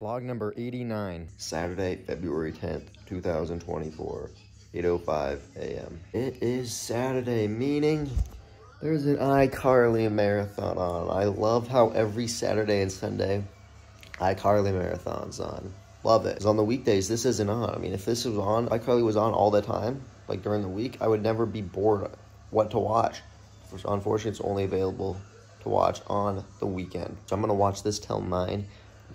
Vlog number 89. Saturday, February 10th, 2024. 8.05 a.m. It is Saturday, meaning there's an iCarly marathon on. I love how every Saturday and Sunday iCarly marathon's on. Love it. Because on the weekdays, this isn't on. I mean, if this was on, iCarly was on all the time, like during the week, I would never be bored what to watch. Unfortunately, it's only available to watch on the weekend. So I'm going to watch this till 9.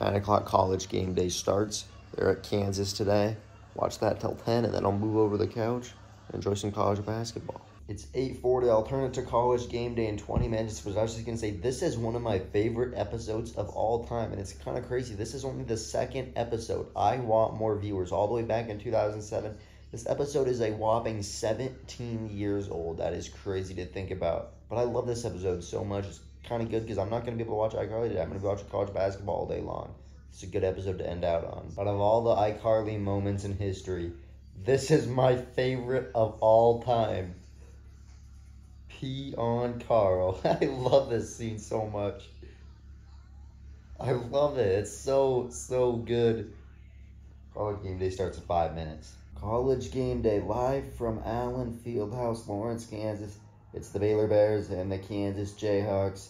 9 o'clock college game day starts. They're at Kansas today. Watch that till 10, and then I'll move over the couch and enjoy some college basketball. It's 8.40. I'll turn it to college game day in 20 minutes. But I was just going to say, this is one of my favorite episodes of all time. And it's kind of crazy. This is only the second episode. I want more viewers. All the way back in 2007. This episode is a whopping 17 years old. That is crazy to think about. But I love this episode so much. It's kind of good because I'm not going to be able to watch iCarly today. I'm going to be watching college basketball all day long. It's a good episode to end out on. Out of all the iCarly moments in history, this is my favorite of all time. Pee on Carl. I love this scene so much. I love it. It's so, so good. College game day starts in five minutes. College game day live from Allen Fieldhouse, Lawrence, Kansas. It's the Baylor Bears and the Kansas Jayhawks.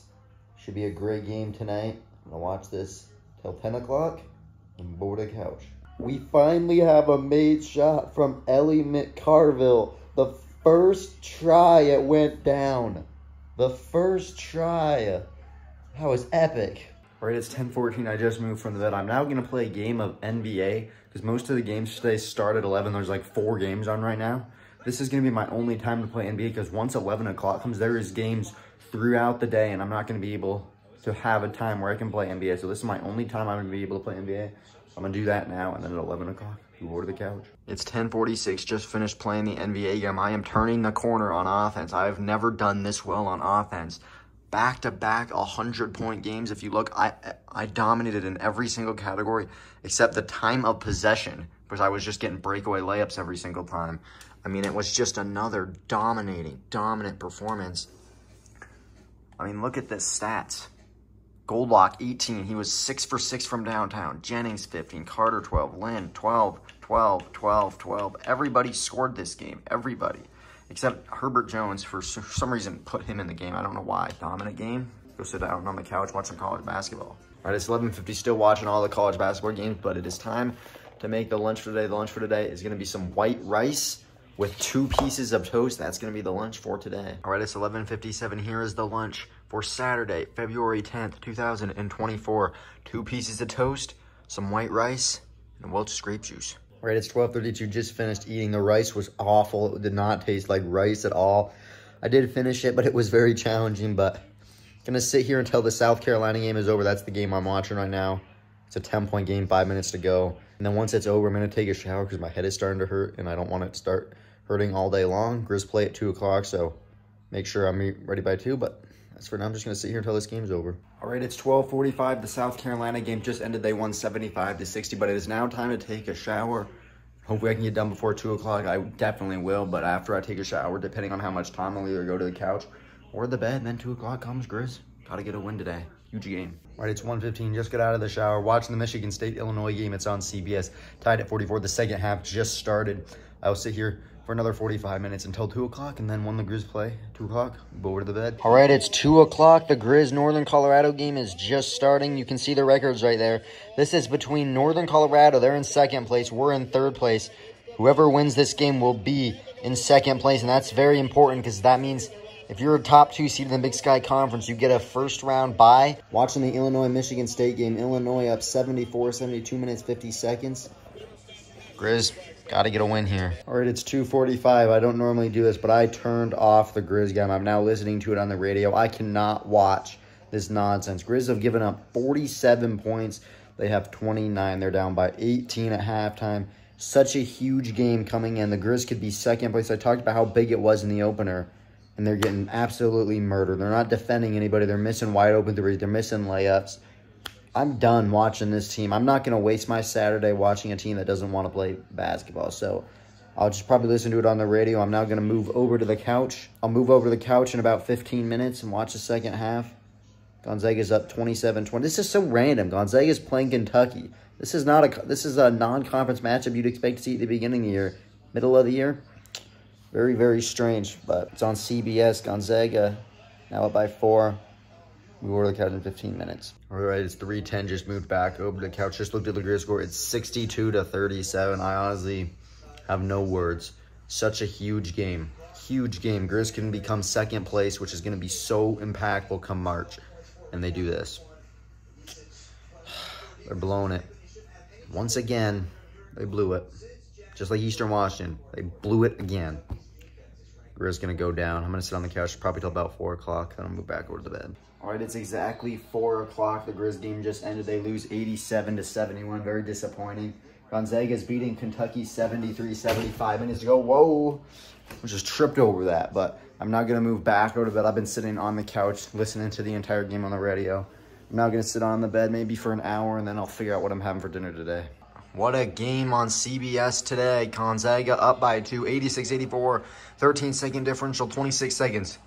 Should be a great game tonight. I'm going to watch this till 10 o'clock and board a couch. We finally have a made shot from Ellie McCarville. The first try it went down. The first try. That was epic. All right, it's 10:14. I just moved from the bed. I'm now going to play a game of NBA because most of the games today start at 11. There's like four games on right now. This is going to be my only time to play NBA because once 11 o'clock comes, there is games throughout the day, and I'm not going to be able to have a time where I can play NBA. So this is my only time I'm going to be able to play NBA. I'm going to do that now, and then at 11 o'clock, go to the couch. It's 1046, just finished playing the NBA game. I am turning the corner on offense. I've never done this well on offense. Back-to-back 100-point games. If you look, I, I dominated in every single category except the time of possession because I was just getting breakaway layups every single time. I mean, it was just another dominating, dominant performance. I mean, look at this stats. Goldlock, 18. He was 6 for 6 from downtown. Jennings, 15. Carter, 12. Lynn, 12, 12, 12, 12. Everybody scored this game. Everybody. Except Herbert Jones, for some reason, put him in the game. I don't know why. Dominant game. Go sit down on the couch, watch some college basketball. All right, it's 11.50. Still watching all the college basketball games, but it is time to make the lunch for today. The lunch for today is going to be some white rice with two pieces of toast. That's going to be the lunch for today. All right, it's 11.57. Here is the lunch for Saturday, February 10th, 2024. Two pieces of toast, some white rice, and Welch's grape juice. All right, it's 12.32. Just finished eating. The rice was awful. It did not taste like rice at all. I did finish it, but it was very challenging. But going to sit here until the South Carolina game is over. That's the game I'm watching right now. It's a 10-point game, five minutes to go. And then once it's over, I'm going to take a shower because my head is starting to hurt, and I don't want it to start hurting all day long. Grizz play at 2 o'clock, so make sure I'm ready by 2. But as for now, I'm just going to sit here until this game's over. All right, it's 12:45. The South Carolina game just ended. They won 75 to 60, but it is now time to take a shower. Hopefully I can get done before 2 o'clock. I definitely will, but after I take a shower, depending on how much time, I'll either go to the couch or the bed, and then 2 o'clock comes, Grizz. Got to get a win today. Huge game. All right, it's 1:15. Just got out of the shower. Watching the Michigan State-Illinois game. It's on CBS. Tied at 44. The second half just started. I will sit here for another 45 minutes until 2 o'clock, and then when the Grizz play, 2 o'clock, go over to the bed. All right, it's 2 o'clock. The Grizz Northern Colorado game is just starting. You can see the records right there. This is between Northern Colorado. They're in second place. We're in third place. Whoever wins this game will be in second place, and that's very important because that means if you're a top two seed in the Big Sky Conference, you get a first round bye. Watching the Illinois-Michigan State game, Illinois up 74, 72 minutes, 50 seconds. Grizz, got to get a win here. All right, it's 2.45. I don't normally do this, but I turned off the Grizz game. I'm now listening to it on the radio. I cannot watch this nonsense. Grizz have given up 47 points. They have 29. They're down by 18 at halftime. Such a huge game coming in. The Grizz could be second place. I talked about how big it was in the opener, and they're getting absolutely murdered. They're not defending anybody. They're missing wide open threes. They're missing layups. I'm done watching this team. I'm not going to waste my Saturday watching a team that doesn't want to play basketball. So I'll just probably listen to it on the radio. I'm now going to move over to the couch. I'll move over to the couch in about 15 minutes and watch the second half. Gonzaga's up 27-20. This is so random. Gonzaga's playing Kentucky. This is not a this is a non-conference matchup you'd expect to see at the beginning of the year, middle of the year. Very very strange, but it's on CBS. Gonzaga now up by four. We order the couch in 15 minutes. All right, it's 310. Just moved back over the couch. Just looked at the Grizz score. It's 62 to 37. I honestly have no words. Such a huge game. Huge game. Grizz can become second place, which is going to be so impactful come March. And they do this. They're blowing it. Once again, they blew it. Just like Eastern Washington. They blew it again. Grizz to go down. I'm to sit on the couch probably till about 4 o'clock. Then I'll move back over to bed. All right, it's exactly 4 o'clock. The Grizz game just ended. They lose 87 to 71. Very disappointing. Gonzaga's beating Kentucky 73-75 minutes ago. Whoa. I just tripped over that, but I'm not to move back over to bed. I've been sitting on the couch listening to the entire game on the radio. I'm now to sit on the bed maybe for an hour, and then I'll figure out what I'm having for dinner today. What a game on CBS today. Gonzaga up by two, 86-84, 13 second differential, 26 seconds.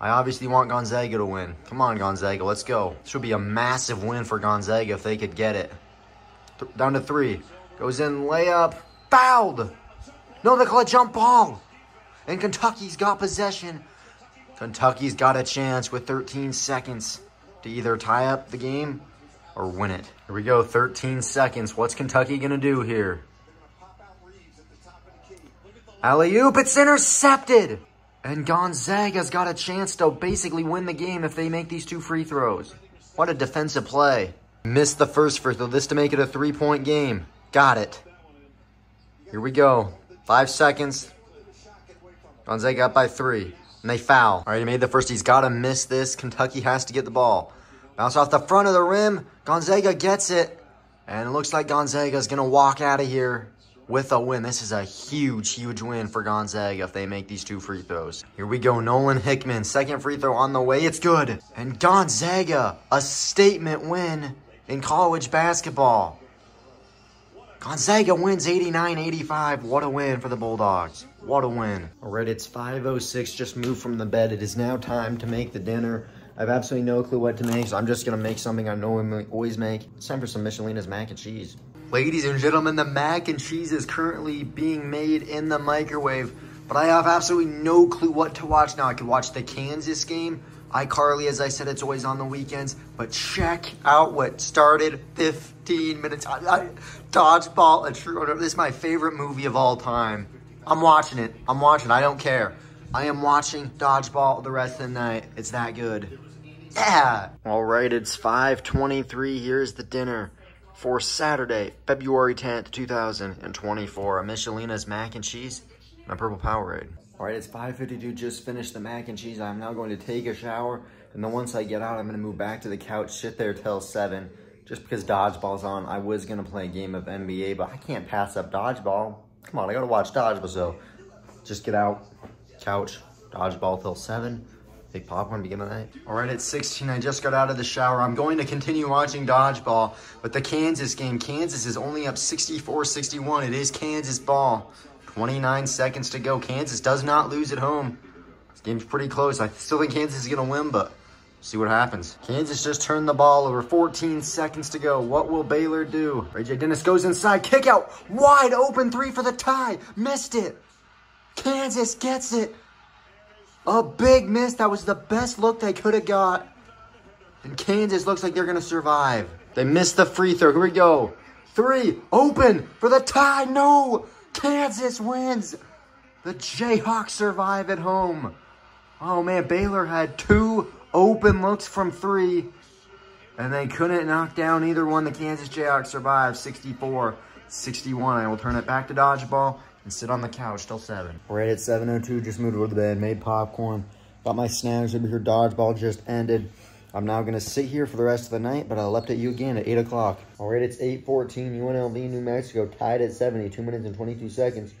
I obviously want Gonzaga to win. Come on, Gonzaga, let's go. This would be a massive win for Gonzaga if they could get it. Th down to three. Goes in, layup, fouled. No, they call it jump ball. And Kentucky's got possession. Kentucky's got a chance with 13 seconds to either tie up the game or win it. Here we go, 13 seconds. What's Kentucky going to do here? Alley-oop, it's intercepted. And Gonzaga's got a chance to basically win the game if they make these two free throws. What a defensive play. Missed the first free throw. This to make it a three-point game. Got it. Here we go. Five seconds. Gonzaga up by three. And they foul. All right, he made the first. He's got to miss this. Kentucky has to get the ball. Bounce off the front of the rim. Gonzaga gets it. And it looks like Gonzaga is going to walk out of here with a win. This is a huge, huge win for Gonzaga if they make these two free throws. Here we go. Nolan Hickman, second free throw on the way. It's good. And Gonzaga, a statement win in college basketball. Gonzaga wins 89-85. What a win for the Bulldogs. What a win. All right, it's 5.06. Just moved from the bed. It is now time to make the dinner. I have absolutely no clue what to make, so I'm just to make something I I always make. It's time for some Michelina's mac and cheese. Ladies and gentlemen, the mac and cheese is currently being made in the microwave, but I have absolutely no clue what to watch now. I could watch the Kansas game, iCarly, as I said, it's always on the weekends. But check out what started 15 minutes. I, I, Dodgeball, a true. This is my favorite movie of all time. I'm watching it. I'm watching. I don't care. I am watching Dodgeball the rest of the night. It's that good. Yeah. All right, it's 5:23. Here's the dinner for Saturday, February 10th, 2024. A Michelina's mac and cheese and a purple Powerade. All right, it's 5.52, just finished the mac and cheese. I'm now going to take a shower, and then once I get out, I'm gonna move back to the couch, sit there till seven. Just because dodgeball's on, I was gonna play a game of NBA, but I can't pass up dodgeball. Come on, I gotta watch dodgeball, so just get out, couch, dodgeball till seven. Big popcorn begin the night. All right, it's 16. I just got out of the shower. I'm going to continue watching dodgeball, but the Kansas game, Kansas is only up 64-61. It is Kansas ball. 29 seconds to go. Kansas does not lose at home. This game's pretty close. I still think Kansas is going to win, but see what happens. Kansas just turned the ball over. 14 seconds to go. What will Baylor do? Ray-J Dennis goes inside. Kick out. Wide open three for the tie. Missed it. Kansas gets it. A big miss. That was the best look they could have got. And Kansas looks like they're going to survive. They missed the free throw. Here we go. Three. Open for the tie. No. Kansas wins. The Jayhawks survive at home. Oh, man. Baylor had two open looks from three. And they couldn't knock down either one. The Kansas Jayhawks survived 64-61. I will turn it back to dodgeball and sit on the couch till 7. Right at 7.02, just moved over the bed, made popcorn. Got my snacks over here. Dodgeball just ended. I'm now going to sit here for the rest of the night, but I'll update you again at 8 o'clock. All right, it's 8.14. UNLV, New Mexico, tied at 70, 2 minutes and 22 seconds.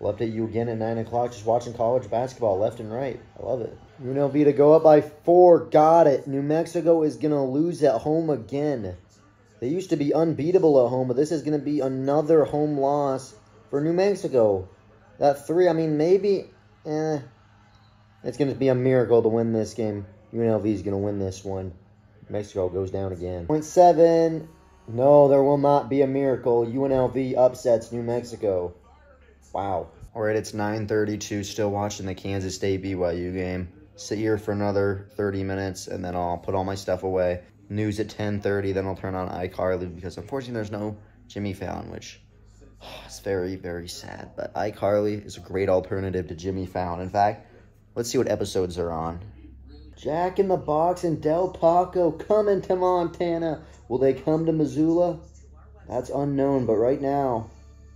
I'll update you again at 9 o'clock, just watching college basketball left and right. I love it. UNLV to go up by 4. Got it. New Mexico is going to lose at home again. They used to be unbeatable at home, but this is going to be another home loss for New Mexico. That 3, I mean, maybe, eh, it's going to be a miracle to win this game. UNLV is going to win this one. Mexico goes down again. Point seven. No, there will not be a miracle. UNLV upsets New Mexico. Wow. All right, it's 9.32, still watching the Kansas State BYU game. Sit here for another 30 minutes, and then I'll put all my stuff away. News at 10.30, then I'll turn on iCarly, because unfortunately there's no Jimmy Fallon, which Oh, is very, very sad. But iCarly is a great alternative to Jimmy Fallon. In fact, let's see what episodes are on. Jack in the Box and Del Taco coming to Montana. Will they come to Missoula? That's unknown, but right now,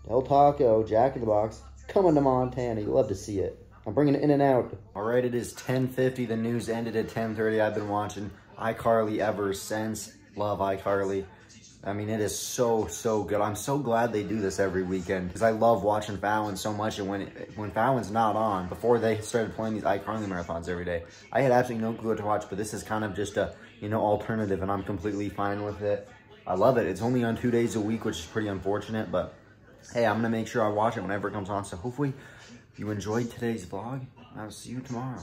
Del Taco, Jack in the Box, coming to Montana. You'll love to see it. I'm bringing it in and out. All right, it is 10.50. The news ended at 10.30. I've been watching iCarly ever since. Love iCarly. I mean, it is so, so good. I'm so glad they do this every weekend because I love watching Fallon so much. And when when Fallon's not on, before they started playing these iCarly marathons every day, I had absolutely no clue what to watch. But this is kind of just a, you know, alternative and I'm completely fine with it. I love it. It's only on two days a week, which is pretty unfortunate. But hey, I'm going to make sure I watch it whenever it comes on. So hopefully you enjoyed today's vlog. I'll see you tomorrow.